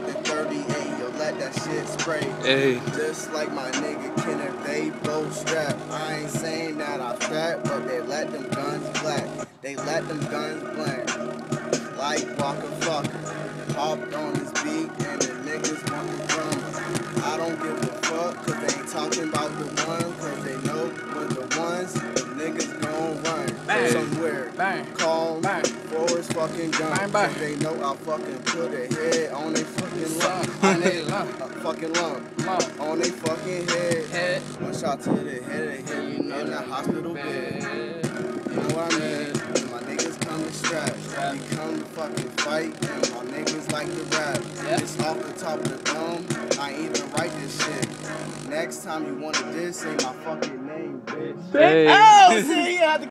got the 38, yo, let that shit spray. Hey. Just like my nigga Kenneth, they both strapped. I ain't saying that I fat, but they let them guns black. They let them guns blend. Like Walker Fucker. Hopped on this beat and the niggas want to drum. I don't give a fuck, cause they ain't talking about the ones, cause they know when the ones, the niggas gon' run. Bang. Somewhere. Bang. Calm. Bang. Forrest fucking gun. Bang, bang. They know I fucking put a head on they fucking lump. On they lump. A fucking lump. Lump. On they fucking head. Head. One shot to the head of the head. You know in that hospital bed. You know what I mean? My niggas come to strap. We come to fucking fight. And my niggas like to rap. Yeah. It's off the top of the dome. I ain't even write this shit. Next time you want to diss, say my fucking name, bitch. Hey. Oh, see, you have to